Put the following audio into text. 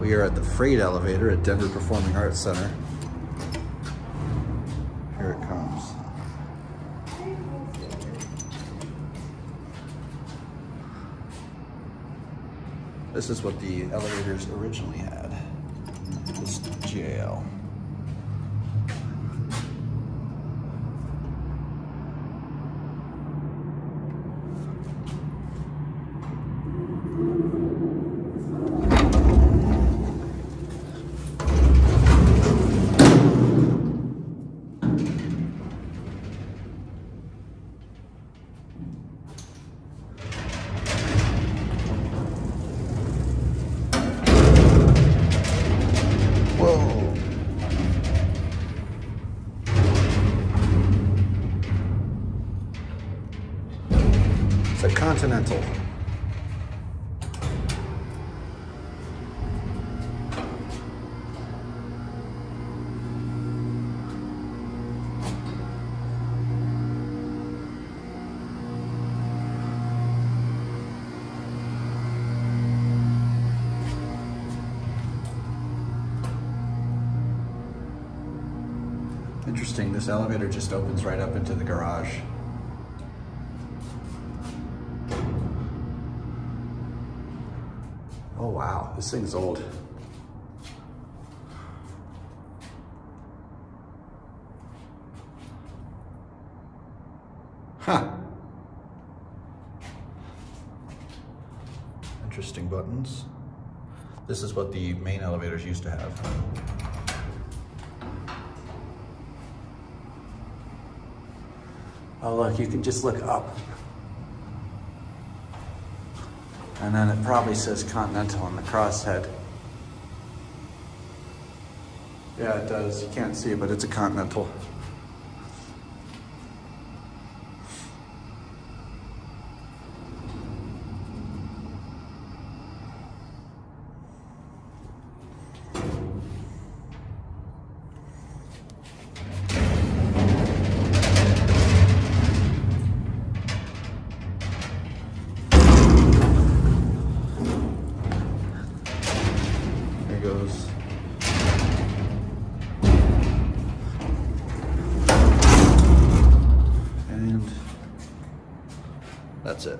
We are at the freight elevator at Denver Performing Arts Center. Here it comes. This is what the elevators originally had. This GAL. A Continental. Interesting, this elevator just opens right up into the garage. Oh wow, this thing's old. Huh. Interesting buttons. This is what the main elevators used to have. Oh look, you can just look up. And then it probably says Continental on the crosshead. Yeah, it does. You can't see it, but it's a Continental. Goes. And that's it.